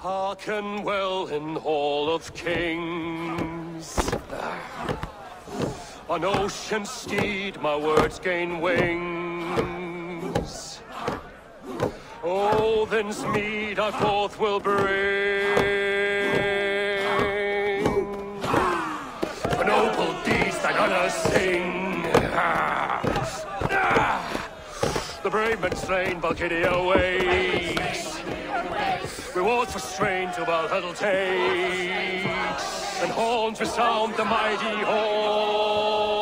Hearken well in Hall of Kings. On ocean steed my words gain wings. Odin's mead I forth will bring. For noble deeds thine honor sing. The brave men slain, Valkyria wakes. Rewards for strain to Valhalla takes. And horns resound the mighty horn.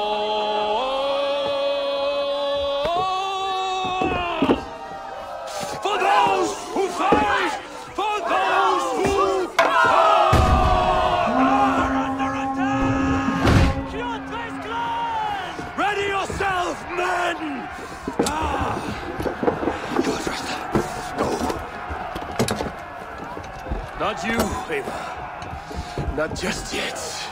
You, Eivor. Not just yet.